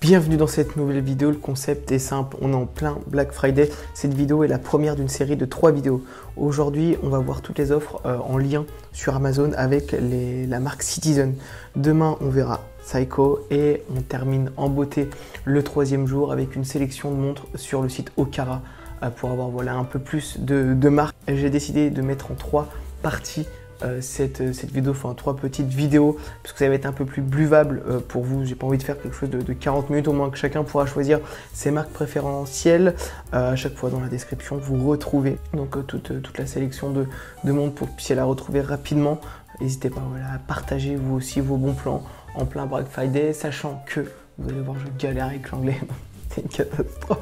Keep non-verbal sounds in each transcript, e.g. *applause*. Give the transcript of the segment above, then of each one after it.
Bienvenue dans cette nouvelle vidéo, le concept est simple, on est en plein Black Friday. Cette vidéo est la première d'une série de trois vidéos. Aujourd'hui, on va voir toutes les offres euh, en lien sur Amazon avec la marque Citizen. Demain, on verra Psycho et on termine en beauté le troisième jour avec une sélection de montres sur le site Okara euh, pour avoir voilà, un peu plus de, de marques. J'ai décidé de mettre en trois parties euh, cette, cette, vidéo, enfin trois petites vidéos, parce que ça va être un peu plus buvable euh, pour vous. J'ai pas envie de faire quelque chose de, 40 minutes, au moins que chacun pourra choisir ses marques préférentielles. Euh, à chaque fois dans la description, vous retrouvez donc toute, toute, la sélection de, de pour que vous puissiez la retrouver rapidement. N'hésitez pas voilà, à partager vous aussi vos bons plans en plein Black Friday, sachant que vous allez voir, je galère avec l'anglais, *laughs* c'est une catastrophe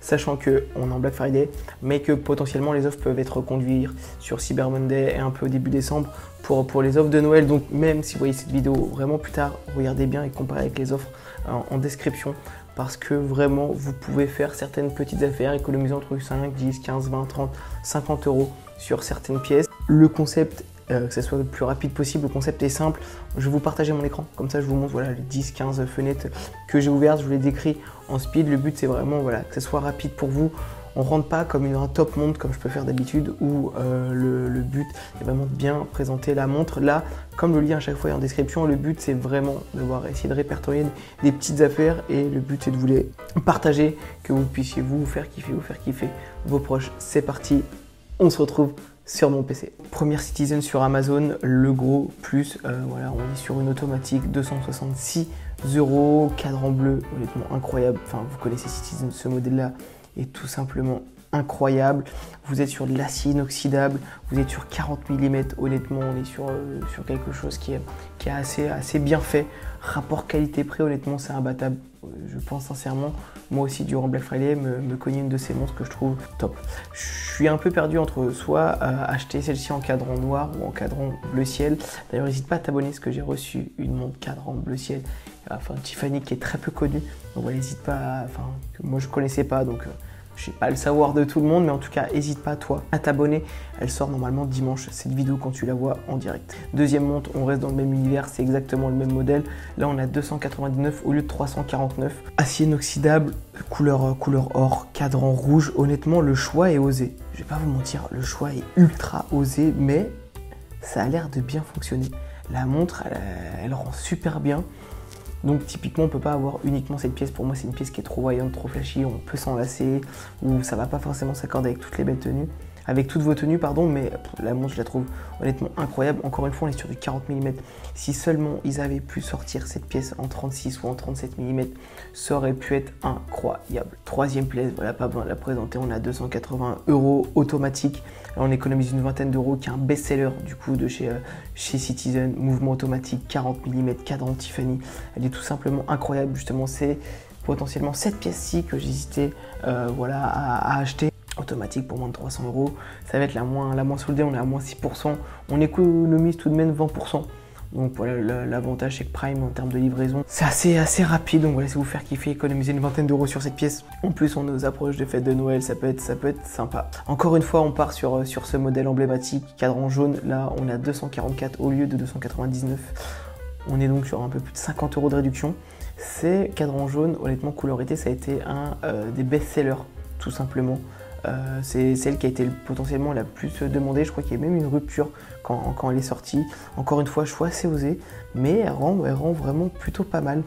sachant qu'on est en Black Friday, mais que potentiellement les offres peuvent être reconduites sur Cyber Monday et un peu au début décembre pour, pour les offres de Noël. Donc même si vous voyez cette vidéo vraiment plus tard, regardez bien et comparez avec les offres en, description parce que vraiment vous pouvez faire certaines petites affaires, économiser entre 5, 10, 15, 20, 30, 50 euros sur certaines pièces. Le concept euh, que ce soit le plus rapide possible. Le concept est simple. Je vais vous partager mon écran. Comme ça, je vous montre voilà, les 10-15 fenêtres que j'ai ouvertes. Je vous les décris en speed. Le but, c'est vraiment voilà, que ce soit rapide pour vous. On rentre pas comme un top montre comme je peux faire d'habitude où euh, le, but est vraiment de bien présenter la montre. Là, comme le lien à chaque fois est en description, le but c'est vraiment de voir essayer de répertorier des petites affaires et le but c'est de vous les partager, que vous puissiez vous faire kiffer, vous faire kiffer vos proches. C'est parti, on se retrouve sur mon PC. Première Citizen sur Amazon, le gros plus, euh, voilà, on est sur une automatique 266 euros, cadran bleu, honnêtement incroyable. Enfin, vous connaissez Citizen, ce modèle-là est tout simplement incroyable. Vous êtes sur de l'acier inoxydable, vous êtes sur 40 mm, honnêtement, on est sur, euh, quelque chose qui est, assez, assez bien fait. Rapport qualité-prix, honnêtement, c'est imbattable. Je pense sincèrement, moi aussi, durant Black Friday, me, me cogner une de ces montres que je trouve top. Je suis un peu perdu entre soit euh, acheter celle-ci en cadran noir ou en cadran bleu ciel. D'ailleurs, n'hésite pas à t'abonner parce que j'ai reçu une montre cadran bleu ciel, enfin Tiffany qui est très peu connue. Donc n'hésite pas, enfin, moi je connaissais pas, donc euh, je sais pas le savoir de tout le monde, mais en tout cas, n'hésite pas toi à t'abonner. Elle sort normalement dimanche, cette vidéo quand tu la vois en direct. Deuxième montre, on reste dans le même univers, c'est exactement le même modèle. Là, on a 299 au lieu de 349. Acier inoxydable, couleur, couleur or, cadran rouge. Honnêtement, le choix est osé. Je vais pas vous mentir, le choix est ultra osé, mais ça a l'air de bien fonctionner. La montre, elle rend super bien. Donc typiquement on peut pas avoir uniquement cette pièce, pour moi c'est une pièce qui est trop voyante, trop flashy, on peut s'enlacer, ou ça va pas forcément s'accorder avec toutes les belles tenues avec toutes vos tenues, pardon, mais la montre, je la trouve honnêtement incroyable. Encore une fois, on est sur du 40 mm. Si seulement ils avaient pu sortir cette pièce en 36 ou en 37 mm, ça aurait pu être incroyable. Troisième pièce, voilà, pas besoin de la présenter, on a 280 euros automatique. on économise une vingtaine d'euros, qui est un best-seller du coup de chez, euh, chez Citizen. Mouvement automatique, 40 mm, cadran Tiffany. Elle est tout simplement incroyable, justement, c'est potentiellement cette pièce-ci que j'hésitais euh, voilà, à acheter automatique pour moins de 300 euros. Ça va être la moins, la moins soldée, on est à moins 6%. On économise tout de même 20%. Donc voilà, l'avantage c'est que Prime en termes de livraison, c'est assez, assez rapide. Donc voilà, si vous faire kiffer, économiser une vingtaine d'euros sur cette pièce. En plus, on nous approche de fêtes de Noël, ça peut être, ça peut être sympa. Encore une fois, on part sur, sur ce modèle emblématique, cadran jaune. Là, on a 244 au lieu de 299. On est donc sur un peu plus de 50 euros de réduction. C'est cadran jaune, honnêtement, couleur été, ça a été un euh, des best-sellers, tout simplement. Euh, c'est celle qui a été potentiellement la plus demandée. Je crois qu'il y a même une rupture quand, elle est sortie. Encore une fois, choix assez osé, mais elle rend, vraiment plutôt pas mal.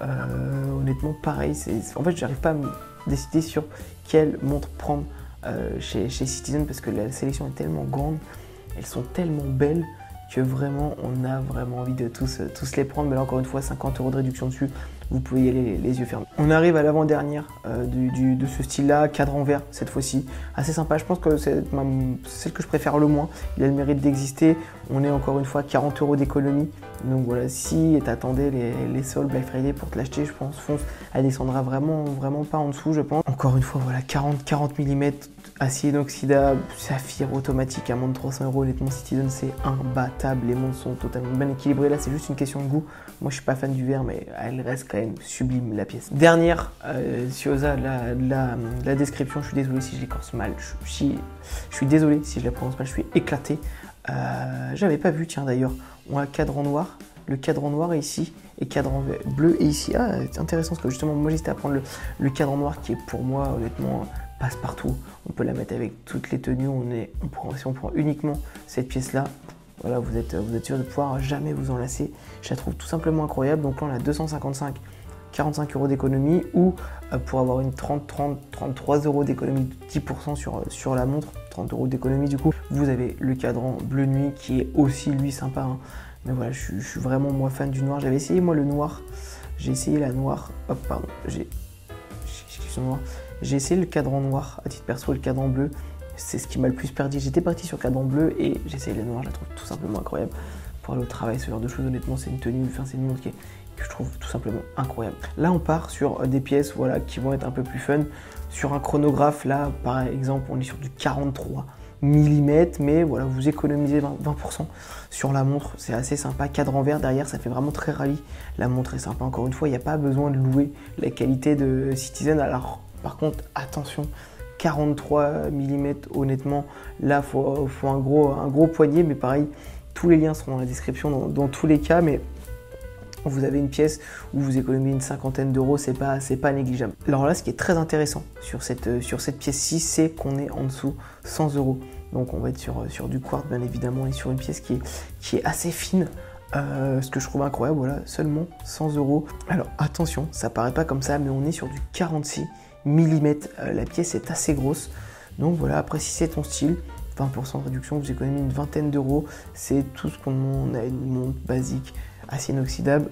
Euh, honnêtement, pareil. En fait, j'arrive pas à me décider sur quelle montre prendre euh, chez, Citizen parce que la sélection est tellement grande, elles sont tellement belles que vraiment on a vraiment envie de tous, tous les prendre. Mais là, encore une fois, 50 euros de réduction dessus vous pouvez y aller les, yeux fermés. On arrive à l'avant-dernière euh, de ce style-là, cadran vert cette fois-ci. Assez sympa, je pense que c'est celle que je préfère le moins. Il a le mérite d'exister. On est encore une fois à 40 euros d'économie. Donc voilà, si t'attendais les, les soldes Black Friday pour te l'acheter, je pense, fonce, elle descendra vraiment, vraiment pas en dessous, je pense. Encore une fois, voilà, 40, 40 mm, acier inoxydable, saphir automatique à moins de 300 euros. Honnêtement, Citizen, c'est imbattable. Les montres sont totalement bien équilibrées. Là, c'est juste une question de goût. Moi, je suis pas fan du vert, mais elle reste quand même sublime, la pièce. Dernière, euh, Siosa, la, description, je suis désolé si je l'écorce mal. Je, suis, désolé si je la prononce mal, je suis éclaté. Euh, J'avais pas vu, tiens d'ailleurs, on a cadran noir. Le cadran noir ici et cadran bleu. Et ici, ah, c'est intéressant parce que justement, moi j'hésitais à prendre le, cadran noir qui est pour moi, honnêtement, passe partout. On peut la mettre avec toutes les tenues. On est, on prend, si on prend uniquement cette pièce-là, voilà, vous êtes, vous êtes sûr de pouvoir jamais vous enlacer. Je la trouve tout simplement incroyable. Donc là, on a 255 45 euros d'économie ou euh, pour avoir une 30, 30, 33 euros d'économie, 10% sur, euh, sur la montre, 30 euros d'économie du coup, vous avez le cadran bleu nuit qui est aussi lui sympa. Hein. Mais voilà, je, suis vraiment moi fan du noir. J'avais essayé moi le noir. J'ai essayé la noire. Hop, pardon. J'ai. J'ai essayé le cadran noir à titre perso et le cadran bleu. C'est ce qui m'a le plus perdu. J'étais parti sur cadran bleu et j'ai essayé le noir. Je la trouve tout simplement incroyable. Pour aller au travail, ce genre de choses, honnêtement, c'est une tenue, c'est une montre que je trouve tout simplement incroyable. Là, on part sur des pièces voilà, qui vont être un peu plus fun. Sur un chronographe, là, par exemple, on est sur du 43 mm, mais voilà, vous économisez 20%, sur la montre. C'est assez sympa. Cadran vert derrière, ça fait vraiment très rallye. La montre est sympa. Encore une fois, il n'y a pas besoin de louer la qualité de Citizen. Alors, par contre, attention, 43 mm, honnêtement, là, il faut, un, gros, gros poignet, mais pareil, tous les liens seront dans la description dans, tous les cas, mais vous avez une pièce où vous économisez une cinquantaine d'euros, c'est pas, pas négligeable. Alors là, ce qui est très intéressant sur cette, pièce-ci, c'est qu'on est en dessous 100 euros. Donc on va être sur, du quartz, bien évidemment, et sur une pièce qui est assez fine. Euh, ce que je trouve incroyable, voilà, seulement 100 euros. Alors attention, ça paraît pas comme ça, mais on est sur du 46 mm. la pièce est assez grosse. Donc voilà, après si c'est ton style, 20% de réduction, vous économisez une vingtaine d'euros. C'est tout ce qu'on a, une montre basique acier inoxydable.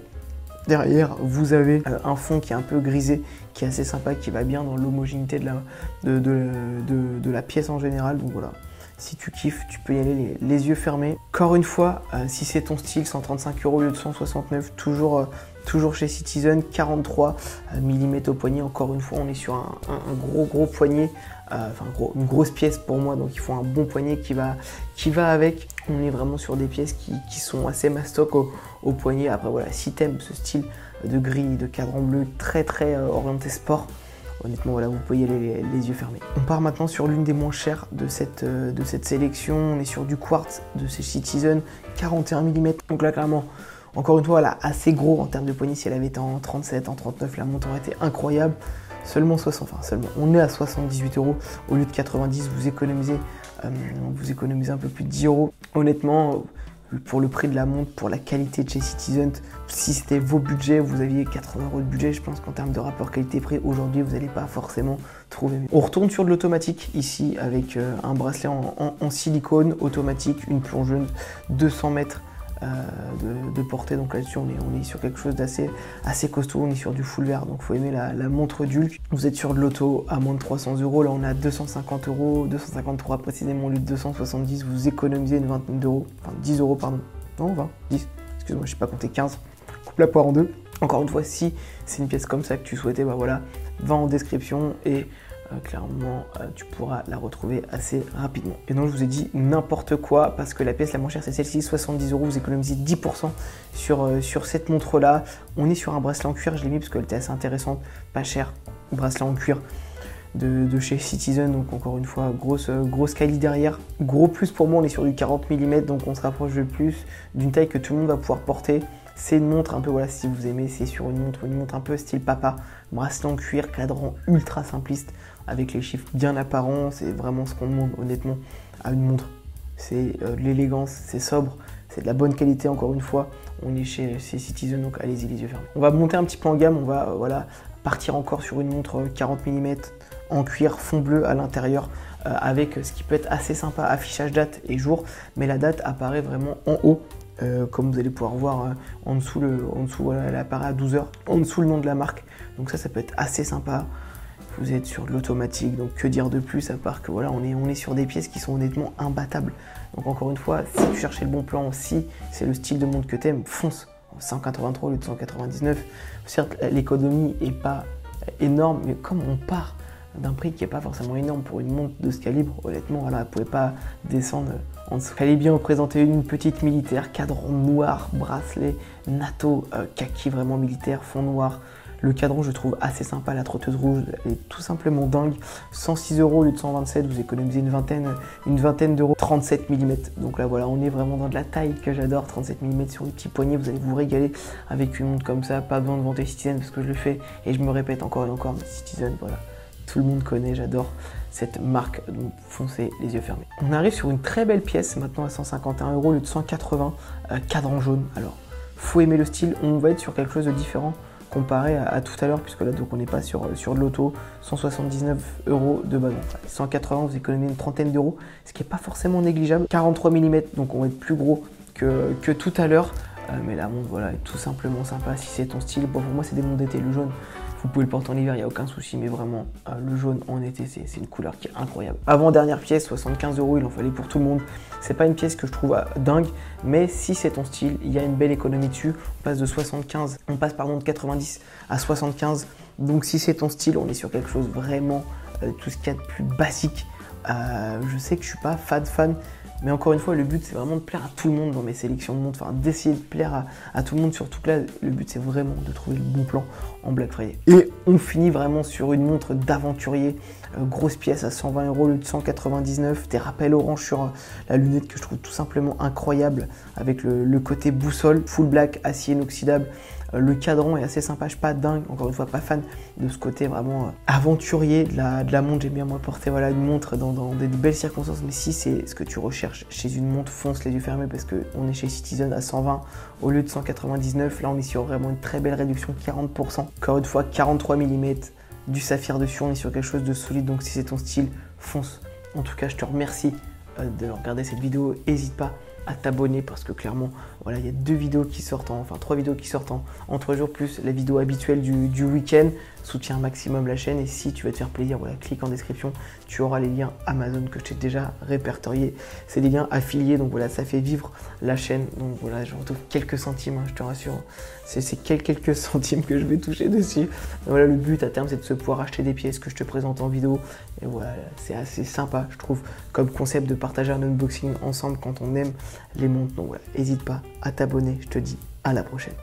Derrière, vous avez euh, un fond qui est un peu grisé, qui est assez sympa, qui va bien dans l'homogénéité de la, de, de, la pièce en général. Donc voilà, si tu kiffes, tu peux y aller les, yeux fermés. Encore une fois, euh, si c'est ton style, 135 euros au lieu de 169, toujours, euh, toujours chez Citizen, 43 mm au poignet. Encore une fois, on est sur un, gros gros poignet, enfin une grosse pièce pour moi, donc il faut un bon poignet qui va, qui va avec. On est vraiment sur des pièces qui, sont assez mastoc au, poignet. Après voilà, si t'aimes ce style de gris, de cadran bleu très très euh, orienté sport, honnêtement voilà, vous pouvez y aller les, yeux fermés. On part maintenant sur l'une des moins chères de cette, euh, sélection. On est sur du quartz de ces Citizen 41 mm. Donc là clairement, encore une fois, là, assez gros en termes de poignée. Si elle avait été en 37, en 39, la montre aurait été incroyable. Seulement 60, enfin seulement, on est à 78 euros au lieu de 90. Vous économisez, euh, vous économisez un peu plus de 10 euros. Honnêtement, pour le prix de la montre, pour la qualité de chez Citizen. Si c'était vos budgets, vous aviez 80 euros de budget, je pense qu'en termes de rapport qualité-prix, aujourd'hui, vous n'allez pas forcément trouver. On retourne sur de l'automatique ici avec euh, un bracelet en, silicone automatique, une plongeuse 200 mètres euh, de, portée. Donc là-dessus, on est, on est sur quelque chose d'assez assez costaud. On est sur du full vert. Donc faut aimer la, montre d'Ulk. Vous êtes sur de l'auto à moins de 300 euros. Là, on a 250 euros, 253 précisément au lieu de 270. Vous économisez une vingtaine d'euros. Enfin, 10 euros, pardon. Non, 20, 10. Excuse-moi, je sais pas compter 15. Coupe la poire en deux. Encore une fois, si c'est une pièce comme ça que tu souhaitais, bah voilà, va en description et clairement euh, tu pourras la retrouver assez rapidement. Et donc je vous ai dit n'importe quoi parce que la pièce la moins chère c'est celle-ci, 70 euros, vous économisez 10% sur, euh, sur cette montre là. On est sur un bracelet en cuir, je l'ai mis parce qu'elle était assez intéressante, pas cher, bracelet en cuir. De, chez Citizen, donc encore une fois, grosse, grosse qualité derrière. Gros plus pour moi, on est sur du 40 mm, donc on se rapproche de plus d'une taille que tout le monde va pouvoir porter. C'est une montre un peu, voilà, si vous aimez, c'est sur une montre, une montre un peu style papa, bracelet en cuir, cadran ultra simpliste avec les chiffres bien apparents. C'est vraiment ce qu'on demande honnêtement à une montre. C'est euh, de l'élégance, c'est sobre, c'est de la bonne qualité encore une fois. On est chez, Citizen, donc allez-y les yeux fermés. On va monter un petit peu en gamme, on va euh, voilà, partir encore sur une montre 40 mm en cuir fond bleu à l'intérieur euh, avec ce qui peut être assez sympa, affichage date et jour, mais la date apparaît vraiment en haut. comme vous allez pouvoir voir en dessous, en dessous elle apparaît à 12 heures, en dessous le nom de la marque. Donc ça, ça peut être assez sympa vous êtes sur l'automatique, donc que dire de plus à part que voilà, on est, sur des pièces qui sont honnêtement imbattables. Donc encore une fois, si tu cherchais le bon plan, si c'est le style de montre que t'aimes, fonce 183 au lieu de 199. Certes, l'économie est pas énorme, mais comme on part d'un prix qui n'est pas forcément énorme pour une montre de ce calibre, honnêtement, voilà, elle ne pouvait pas descendre en dessous. Fallait bien représenter une petite militaire, cadran noir, bracelet, NATO, euh, kaki vraiment militaire, fond noir, Le cadran, je trouve assez sympa. La trotteuse rouge, elle est tout simplement dingue. 106 euros au lieu de 127, vous économisez une vingtaine, une vingtaine d'euros. 37 mm. Donc là, voilà, on est vraiment dans de la taille que j'adore. 37 mm sur les petits poignets, vous allez vous régaler avec une montre comme ça. Pas besoin de vanter Citizen parce que je le fais et je me répète encore et encore. Mais Citizen, voilà, tout le monde connaît, j'adore cette marque, donc foncez les yeux fermés. On arrive sur une très belle pièce maintenant à 151 euros, lieu de 180, euh, cadran jaune. Alors, faut aimer le style, on va être sur quelque chose de différent comparé à, tout à l'heure, puisque là, donc on n'est pas sur, sur de l'auto, 179 euros de ballon. 180, vous économisez une trentaine d'euros, ce qui n'est pas forcément négligeable. 43 mm, donc on va être plus gros que, tout à l'heure. Euh, mais la montre, voilà, est tout simplement sympa si c'est ton style. Bon, pour moi, c'est des montres d'été, le jaune. Vous pouvez le porter en hiver, il n'y a aucun souci, mais vraiment, euh, le jaune en été, c'est une couleur qui est incroyable. Avant dernière pièce, 75 euros, il en fallait pour tout le monde. C'est pas une pièce que je trouve euh, dingue, mais si c'est ton style, il y a une belle économie dessus. On passe de 75, on passe pardon de 90 à 75. Donc si c'est ton style, on est sur quelque chose vraiment euh, tout ce qu'il y a de plus basique. je sais que je suis pas fan fan mais encore une fois, le but c'est vraiment de plaire à tout le monde dans mes sélections de montres, enfin d'essayer de plaire à, tout le monde. Surtout que là, le but c'est vraiment de trouver le bon plan en Black Friday. Et on finit vraiment sur une montre d'aventurier, euh, grosse pièce à 120 euros, le de 199, des rappels orange sur euh, la lunette que je trouve tout simplement incroyable avec le côté boussole, full black, acier inoxydable. Euh, le cadran est assez sympa, je suis pas dingue, encore une fois pas fan de ce côté vraiment aventurier de la, de la montre. J'aime bien moi porter voilà, une montre dans, des belles circonstances, mais si c'est ce que tu recherches chez une montre, fonce les yeux fermés parce qu'on est chez Citizen à 120 au lieu de 199. Là on est sur vraiment une très belle réduction, 40%. Encore une fois 43 mm, du saphir dessus, on est sur quelque chose de solide, donc si c'est ton style, fonce. En tout cas je te remercie euh, de regarder cette vidéo, n'hésite pas à t'abonner parce que clairement, voilà, il y a deux vidéos qui sortent, enfin trois vidéos qui sortent en, trois jours, plus la vidéo habituelle du week-end. Soutiens maximum la chaîne et si tu veux te faire plaisir, voilà, clique en description, tu auras les liens Amazon que je t'ai déjà répertoriés. C'est des liens affiliés, donc voilà, ça fait vivre la chaîne. Donc voilà, je retrouve quelques centimes, hein, je te rassure. C'est quelques *laughs* centimes que je vais toucher dessus. voilà, le but à terme, c'est de se pouvoir acheter des pièces que je te présente en vidéo. Et voilà, c'est assez sympa, je trouve, comme concept de partager un unboxing ensemble quand on aime les montres. Donc voilà, n'hésite pas à t'abonner. Je te dis à la prochaine.